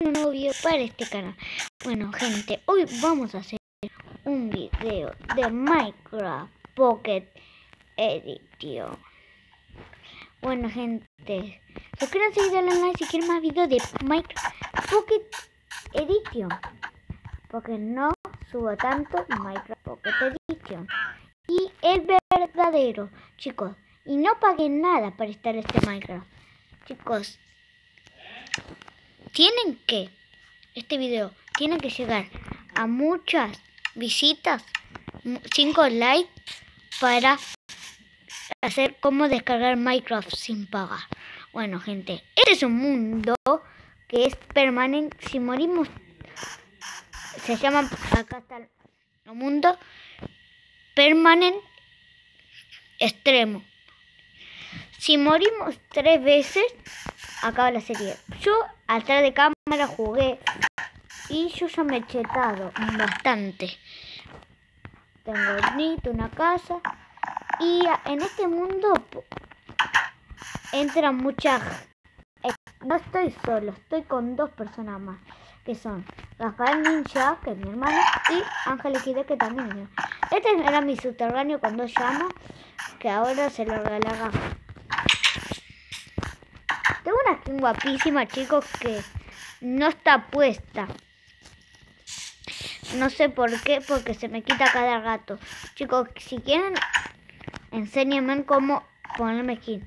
un nuevo para este canal. Bueno, gente, hoy vamos a hacer un video de Minecraft Pocket Edition. Bueno, gente, suscríbanse y denle like si quieren más videos de Minecraft Pocket Edition. Porque no subo tanto Minecraft Pocket Edition. Y el verdadero, chicos. Y no paguen nada para estar este Minecraft. Chicos, tienen que, este video tiene que llegar a muchas visitas, 5 likes para hacer cómo descargar Minecraft sin pagar. Bueno, gente, este es un mundo que es permanente. Si morimos, se llama, acá está el mundo permanente extremo. Si morimos tres veces, acaba la serie. Yo atrás de cámara jugué y yo ya me he chetado bastante. Tengo bonito, una casa y en este mundo entran muchas... No estoy solo, estoy con dos personas más, que son Rafael Ninja, que es mi hermano, y Ángel Equide, que también es mi Este era mi subterráneo cuando llama, que ahora se lo skin guapísima, chicos, que no está puesta. No sé por qué, porque se me quita cada gato. Chicos, si quieren, enséñenme cómo ponerme skin.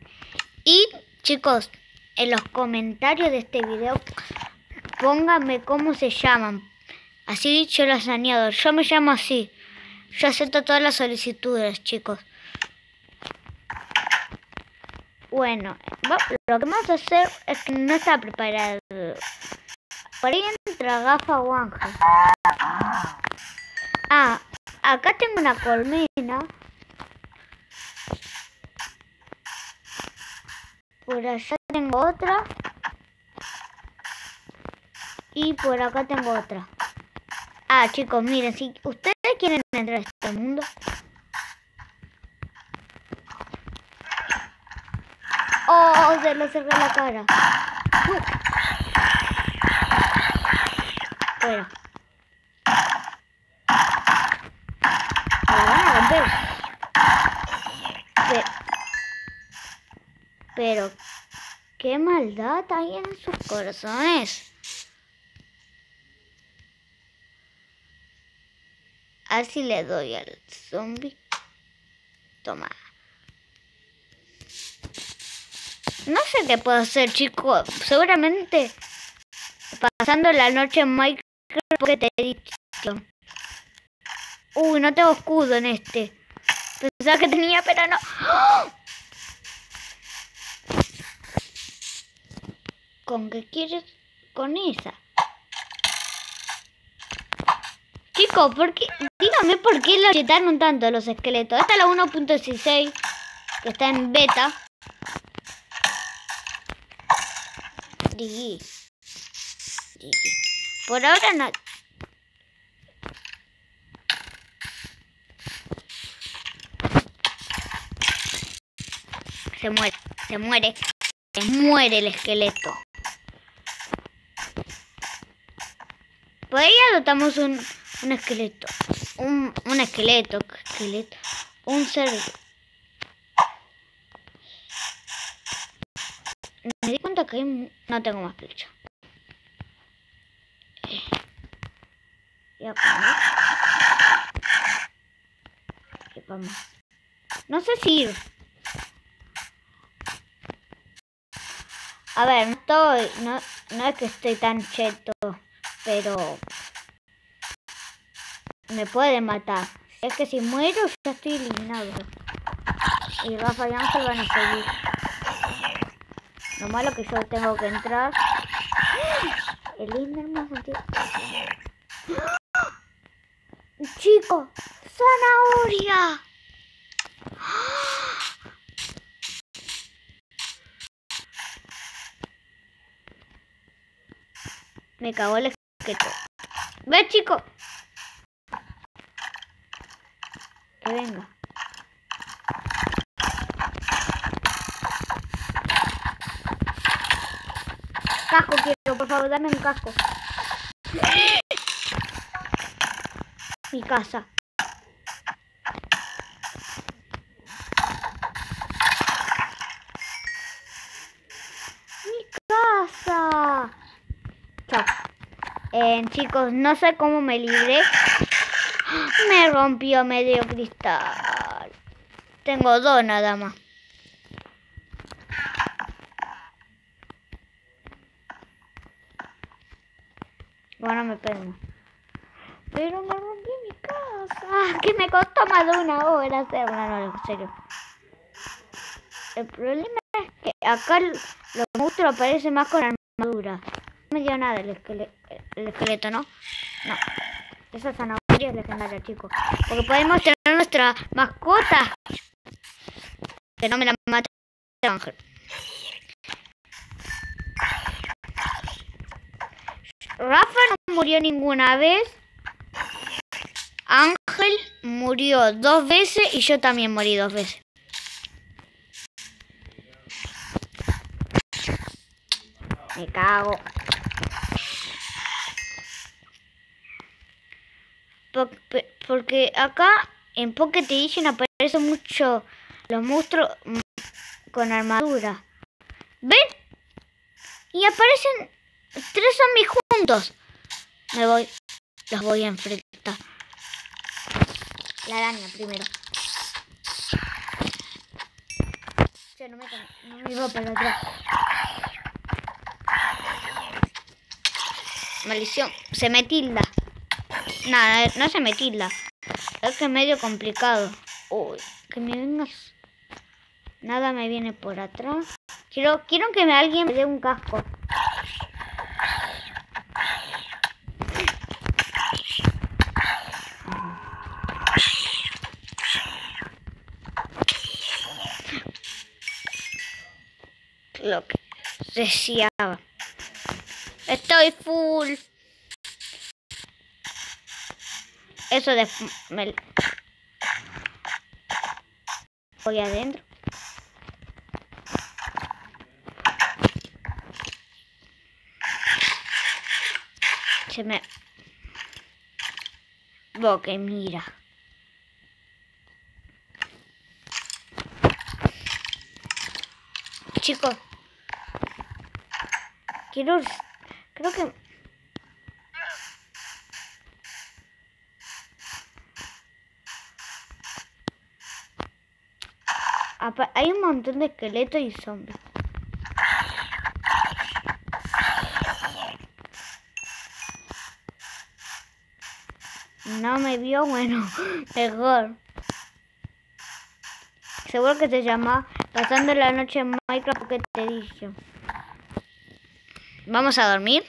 Y, chicos, en los comentarios de este video, pónganme cómo se llaman. Así yo los añado. Yo me llamo así. Yo acepto todas las solicitudes, chicos. Bueno, lo que vamos a hacer es que no está preparado. Por ahí entra gafa o. Ah, acá tengo una colmena. Por allá tengo otra. Y por acá tengo otra. Ah, chicos, miren, si ustedes quieren entrar a este mundo, Oh, se le cerró la cara. Bueno. La van a romper. Pero, pero qué maldad hay en sus corazones. Así le doy al zombie. Toma. No sé qué puedo hacer, chicos. Seguramente pasando la noche en Minecraft porque te he dicho. Uy, no tengo escudo en este. Pensaba que tenía, pero no. ¿Con qué quieres? Con esa. Chicos, ¿por qué? Dígame por qué lo chetaron tanto los esqueletos. Esta es la 1.16 que está en beta. Por ahora no. Se muere, se muere, se muere el esqueleto. Por ahí adoptamos un, un esqueleto. Un, un esqueleto, esqueleto. Un cerdo. Me di cuenta que no tengo más flecha. Eh. No sé si A ver, no estoy, no, no es que estoy tan cheto, pero me puede matar. Es que si muero ya estoy eliminado. Y Rafa y Ángel van a seguir. Lo malo que yo tengo que entrar. El Enderman Chico, zanahoria. Me cagó el esqueleto. Ve, chico. Que venga. Casco quiero por favor, dame un casco. Mi casa. Mi casa. Chao. Eh, chicos, no sé cómo me libré. Me rompió medio cristal. Tengo dos nada más. Me pego. Pero me rompí mi casa. Que me costó más de una hora no, en serio. El problema es que acá los monstruos aparecen más con armadura. No me dio nada el, esqueleto, el esqueleto, ¿no? No. Esa zanahoria es legendaria, chicos. Porque podemos tener nuestra mascota. Que no me la mate el ángel. Rafa no murió ninguna vez. Ángel murió dos veces y yo también morí dos veces. Me cago. Porque acá en Pocket Edition aparecen mucho los monstruos con armadura. ¿Ven? Y aparecen tres zombies Me voy. Los voy a enfrentar. La araña primero. no me, no me para atrás. Maldición. Se me tilda. Nada, no se me tilda. Es que es medio complicado. Uy, que me vengas. Nada me viene por atrás. Quiero, quiero que me, alguien me dé un casco. Lo que deseaba. Estoy full. Eso de... Me... Voy adentro. Se me... Boque, mira. Chicos. Quiero... Creo que Hay un montón de esqueletos y zombies. No me vio, bueno, mejor. Seguro que se llama Pasando la noche en Minecraft porque te dije. ¿Vamos a dormir?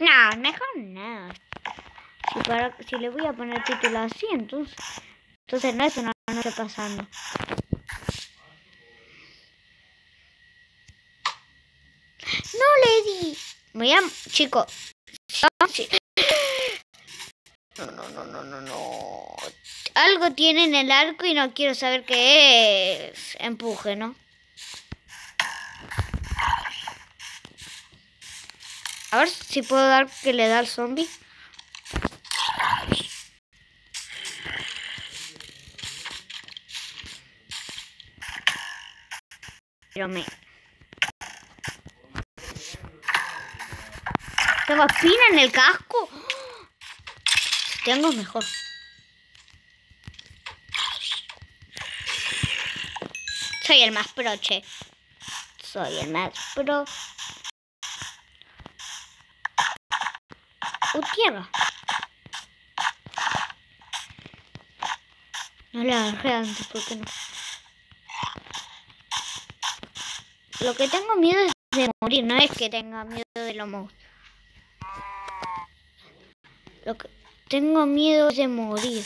No, mejor no. Si, para, si le voy a poner título así, entonces, entonces no es una noche pasando. No le di. Voy a, chico. No, no, no, no, no, no. Algo tiene en el arco y no quiero saber qué es. Empuje, ¿no? A ver si puedo dar que le da al zombie. Pero me... ¿Tengo espina en el casco? tengo mejor. Soy el más proche. Soy el más pro. Tierra. No le agarré antes, ¿por qué no? Lo que tengo miedo es de morir, no es que tenga miedo de lo monstruos. Lo que tengo miedo de morir.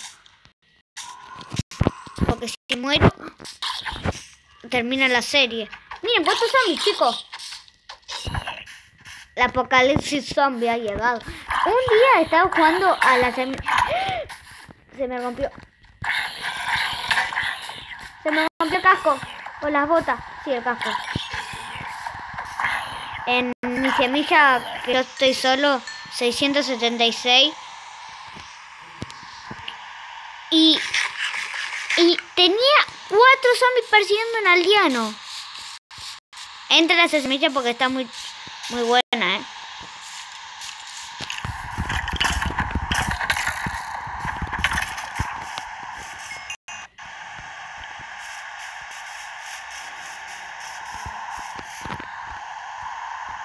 Porque si muero, termina la serie. Miren, ¿cuántos zombies, chicos? El apocalipsis zombie ha llegado. Un día estaba jugando a la Se me rompió. Se me rompió el casco. O las botas. Sí, el casco. En mi semilla que yo estoy solo, 676. Y, y tenía cuatro zombies persiguiendo un aldeano. Entra esa semilla porque está muy, muy buena, ¿eh?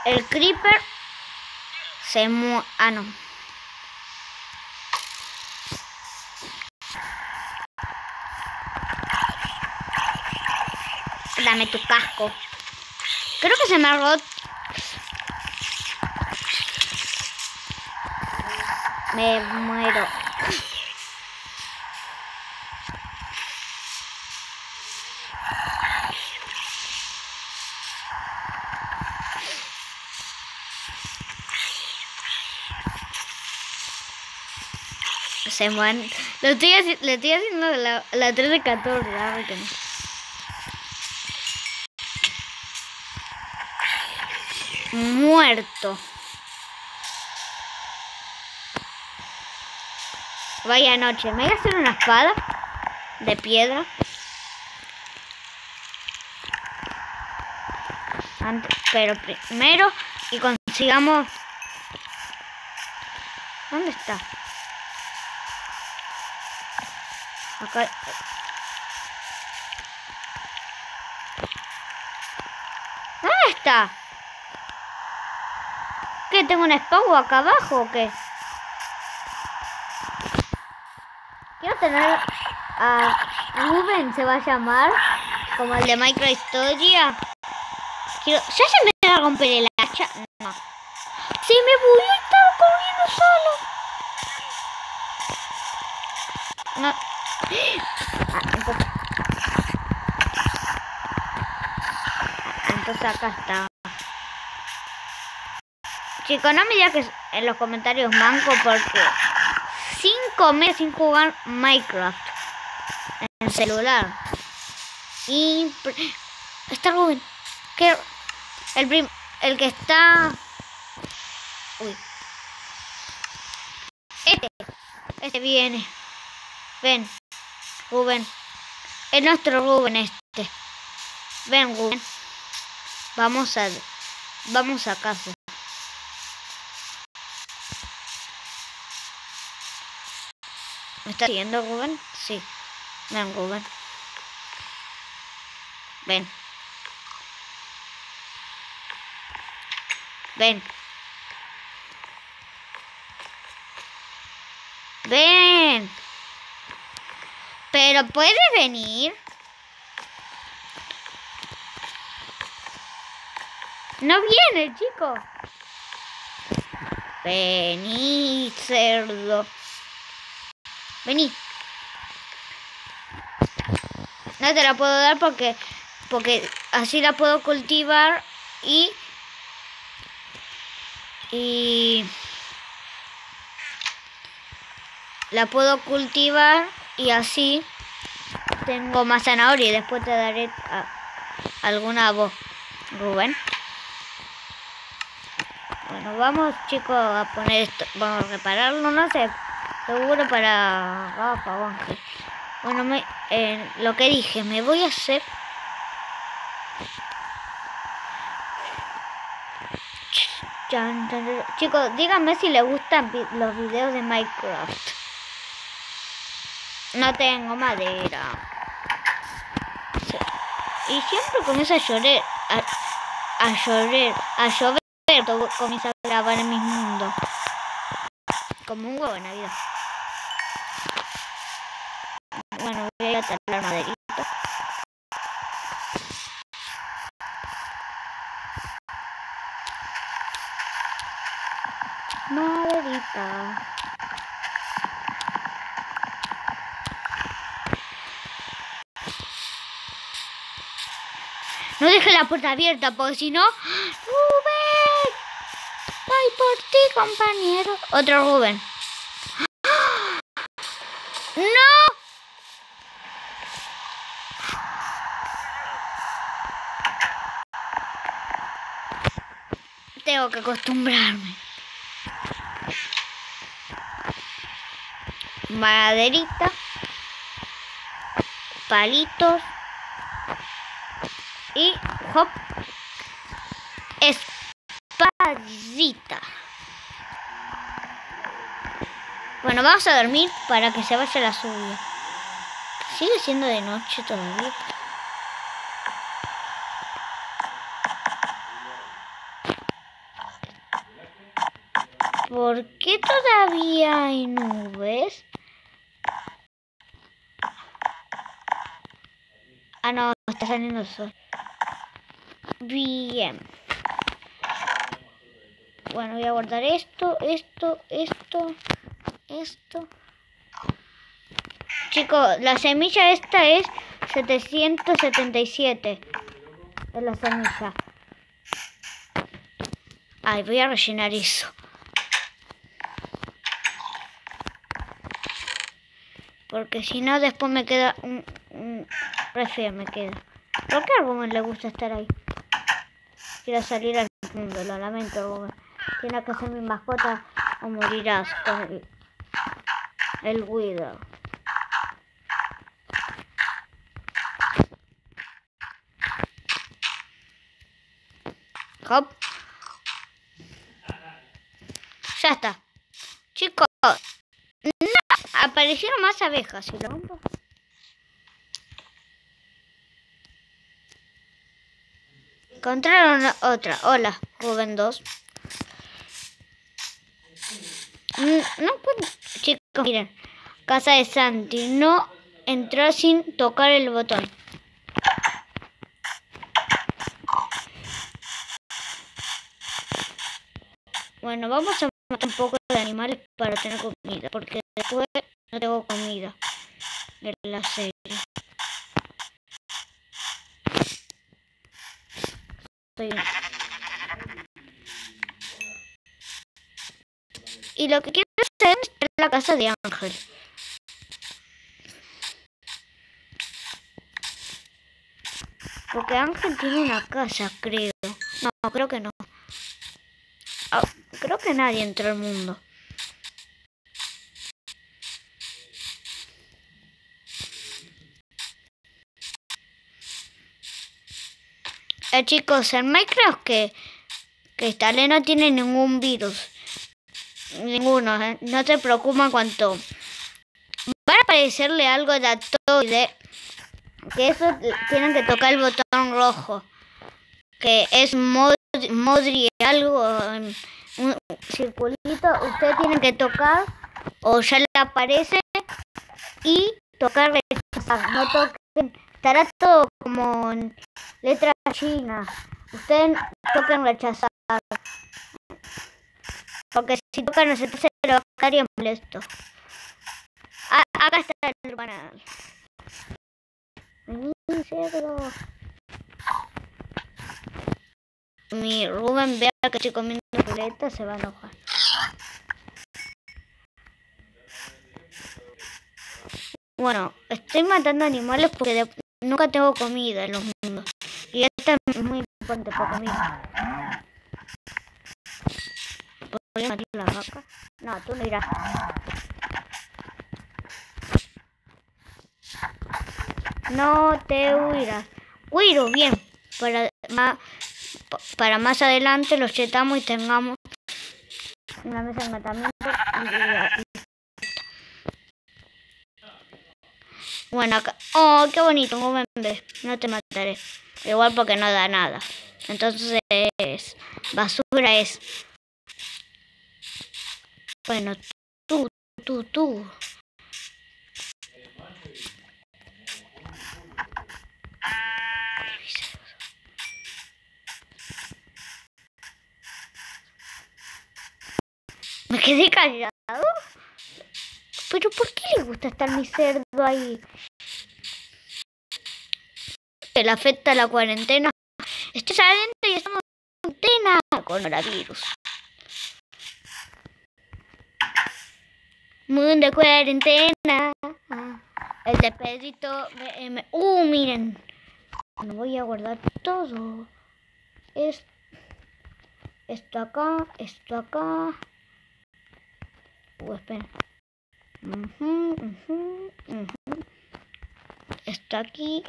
El creeper se mu... Ah, no. Dame tu casco. Creo que se me ha roto. Me muero. Se mueren. Lo estoy le estoy haciendo la, la 3 de 14, ¿verdad? Que no. Muerto. Vaya noche. Me voy a hacer una espada de piedra. Pero primero y consigamos. ¿Dónde está? Acá. ¿Dónde está? ¿Qué? ¿Tengo un spawn acá abajo o qué? Quiero tener a Ruben, se va a llamar, como el de Microhistoria. Quiero... ¿Ya se me va a romper el hacha? No. Se me murió, estaba corriendo solo. No. Ah, entonces... Entonces acá está. Chicos, no me digas que en los comentarios manco porque cinco meses sin jugar Minecraft en celular. Y está Rubén. Que el prim- el que está Uy. Este este viene. Ven. Rubén. Es nuestro Rubén este. Ven, Rubén. Vamos a vamos a casa. ¿Me está siguiendo Rubén? Sí. Ven, Rubén. Ven. Ven. Ven. Pero puede venir. No viene, chico. Vení, cerdo. Vení. No te la puedo dar porque porque así la puedo cultivar y y la puedo cultivar y así tengo más zanahoria y después te daré alguna a vos, Rubén. Bueno, vamos chicos a poner esto, vamos a repararlo, no sé, seguro para Rafa o. Bueno, me, eh, lo que dije, me voy a hacer... Chicos, díganme si les gustan los videos de Minecraft. No tengo madera. Y siempre comienza a llover. A, a llover. A llover. Todo Comienza a grabar en mi mundo. Como un huevo en Navidad. Bueno, voy a talar maderita. Maderita. No deje la puerta abierta, porque si no... ¡Rubén! ¡Ay, por ti, compañero! Otro Rubén. ¡No! Tengo que acostumbrarme. Maderita. Palitos. Y hop. Espadita. Bueno, vamos a dormir para que se vaya la lluvia. Sigue siendo de noche todavía. ¿Por qué todavía hay nubes? Ah, no, está saliendo el sol. Bien. Bueno, voy a guardar esto, esto, esto, esto. Chicos, la semilla esta es 777. Es la semilla. Ay, voy a rellenar eso. Porque si no, después me queda un, un re feo me queda. ¿Por qué a Argumen le gusta estar ahí? Quiero salir al mundo, lo lamento, Argumen. Tienes que ser mi mascota o morirás el, Widow. Hop. Ya está. Chicos, no, aparecieron más abejas. ¿Y lo rompo? Encontraron otra. Hola, Rubén 2. Mm, No puedo. Miren. Casa de Santi. No entrar sin tocar el botón. Bueno, vamos a matar un poco de animales para tener comida. Porque después no tengo comida de la serie. Estoy- Y lo que quiero la casa de Ángel. Porque Ángel tiene una casa, creo. No, creo que no. Ah, creo que nadie entró al mundo. Eh, chicos, el Minecraft que, que instalé no tiene ningún virus. Ninguno, eh. no te preocupa cuanto. Va a aparecerle algo de atoide. Que eso tienen que tocar el botón rojo. Que es mod, Modri algo. en Un circulito. Ustedes tienen que tocar. O ya le aparece. Y tocar rechazar. No toquen. Estará todo como en letra china. Ustedes toquen rechazar. Porque si tocan no se lo va a molesto. Ah, acá está el banal. Vení, cerdo. Mi Rubén vea que estoy comiendo chuleta, se va a enojar. Bueno, estoy matando animales porque nunca tengo comida en los mundos. Y esta es muy importante para comida. No, tú no irás. No te huirás. Huiro, bien. Para más, adelante los chetamos y tengamos una mesa de matamiento. Bueno, acá. Oh, qué bonito. No te mataré. Igual porque no da nada. Entonces, basura es. Bueno, tú, tú, tú. Me quedé callado. Pero ¿por qué le gusta estar mi cerdo ahí? Que le afecta la cuarentena. Estoy adentro y estamos en cuarentena. Coronavirus. Mundo de cuarentena. El de Pedrito. Uh, miren. Me voy a guardar todo. Es, esto acá, esto acá. Uh, espera. Esto aquí.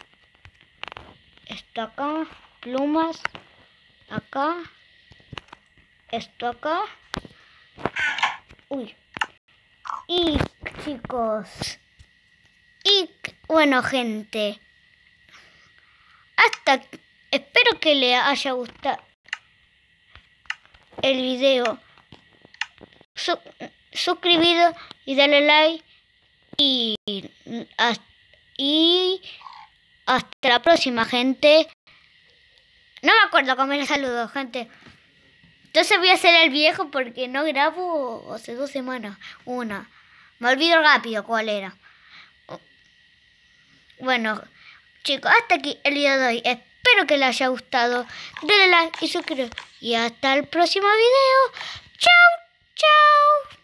Esto acá. Plumas. Acá. Esto acá. Uy. Y chicos. Y bueno gente. Hasta espero que le haya gustado el video. suscribido y dale like. Y, y hasta la próxima, gente. No me acuerdo cómo era saludo, gente. Entonces voy a hacer el viejo porque no grabo hace dos semanas. Una. Me olvido rápido cuál era. Bueno, chicos, hasta aquí el video de hoy. Espero que les haya gustado. Denle like y suscríbete. Y hasta el próximo video. ¡Chao!